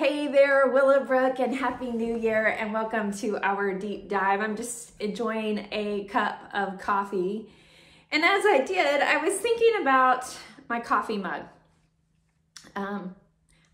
Hey there, Willowbrook, and Happy New Year, and welcome to our deep dive. I'm just enjoying a cup of coffee. And as I did, I was thinking about my coffee mug. Um,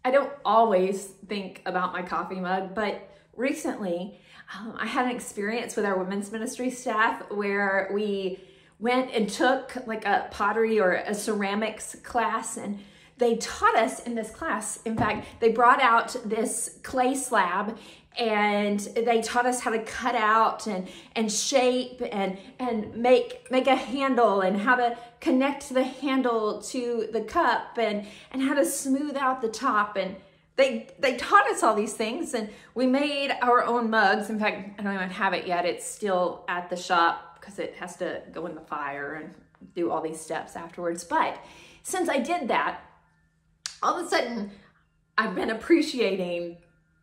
I don't always think about my coffee mug, but recently um, I had an experience with our women's ministry staff where we went and took like a pottery or a ceramics class and they taught us in this class, in fact, they brought out this clay slab and they taught us how to cut out and, and shape and, and make, make a handle and how to connect the handle to the cup and, and how to smooth out the top. And they, they taught us all these things and we made our own mugs. In fact, I don't even have it yet. It's still at the shop because it has to go in the fire and do all these steps afterwards. But since I did that, all of a sudden, I've been appreciating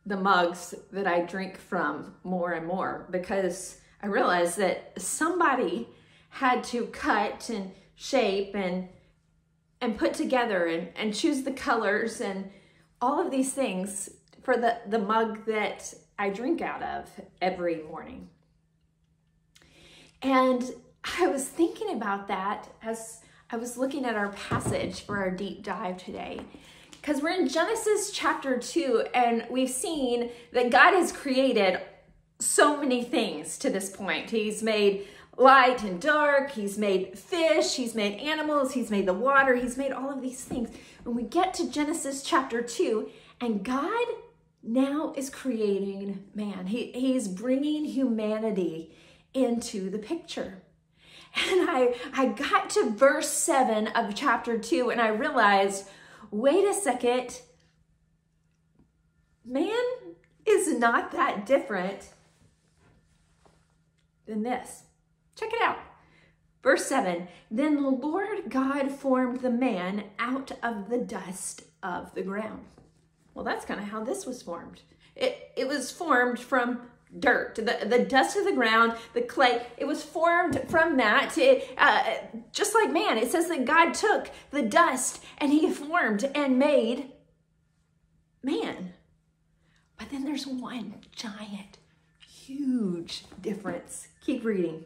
the mugs that I drink from more and more because I realized that somebody had to cut and shape and and put together and, and choose the colors and all of these things for the, the mug that I drink out of every morning. And I was thinking about that as I was looking at our passage for our deep dive today because we're in Genesis chapter 2 and we've seen that God has created so many things to this point. He's made light and dark, he's made fish, he's made animals, he's made the water, he's made all of these things. When we get to Genesis chapter 2 and God now is creating man. He, he's bringing humanity into the picture. And I, I got to verse 7 of chapter 2 and I realized wait a second, man is not that different than this. Check it out. Verse 7 Then the Lord God formed the man out of the dust of the ground. Well, that's kind of how this was formed. It, it was formed from dirt, the, the dust of the ground, the clay. It was formed from that. It, uh, just like man, it says that God took the dust and he formed and made man. But then there's one giant, huge difference. Keep reading.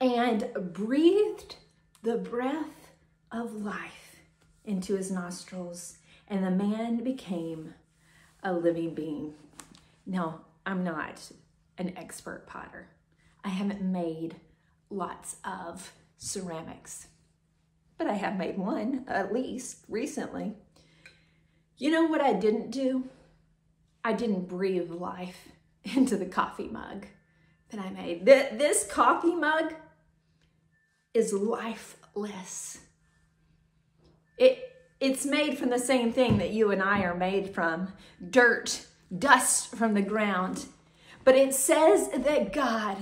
And breathed the breath of life into his nostrils, and the man became a living being. No, I'm not an expert potter. I haven't made lots of ceramics, but I have made one, at least recently. You know what I didn't do? I didn't breathe life into the coffee mug that I made. This coffee mug is lifeless. It, it's made from the same thing that you and I are made from, dirt dust from the ground. But it says that God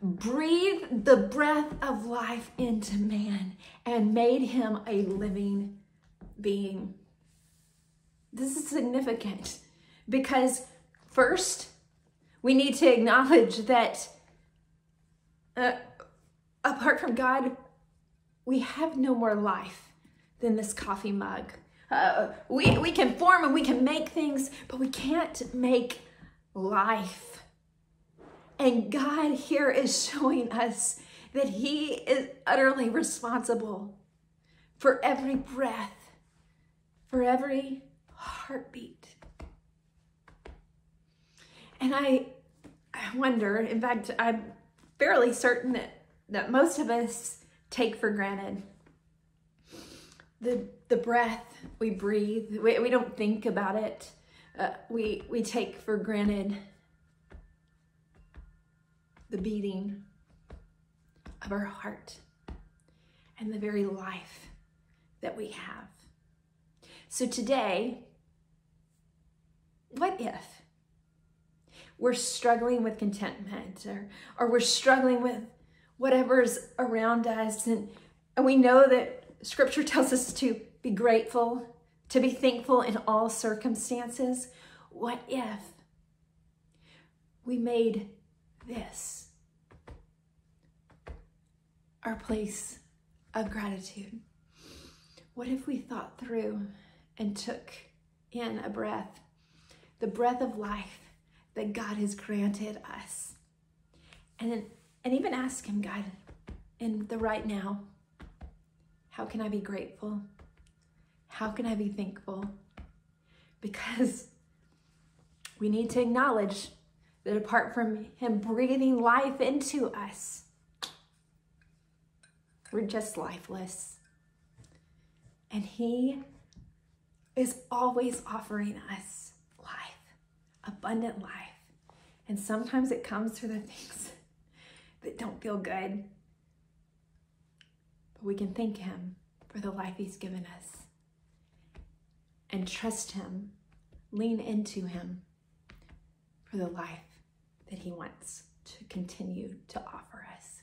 breathed the breath of life into man and made him a living being. This is significant because, first, we need to acknowledge that uh, apart from God, we have no more life than this coffee mug. Uh, we, we can form and we can make things, but we can't make life. And God here is showing us that He is utterly responsible for every breath, for every heartbeat. And I, I wonder, in fact, I'm fairly certain that, that most of us take for granted the, the breath we breathe. We, we don't think about it. Uh, we, we take for granted the beating of our heart and the very life that we have. So today, what if we're struggling with contentment or, or we're struggling with whatever's around us and, and we know that Scripture tells us to be grateful, to be thankful in all circumstances. What if we made this our place of gratitude? What if we thought through and took in a breath, the breath of life that God has granted us. And, and even ask Him, God, in the right now, how can I be grateful? How can I be thankful? Because we need to acknowledge that apart from Him breathing life into us, we're just lifeless. And He is always offering us life, abundant life. And sometimes it comes through the things that don't feel good. We can thank Him for the life He's given us and trust Him, lean into Him for the life that He wants to continue to offer us.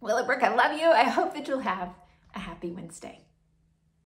Willowbrook, I love you. I hope that you'll have a happy Wednesday.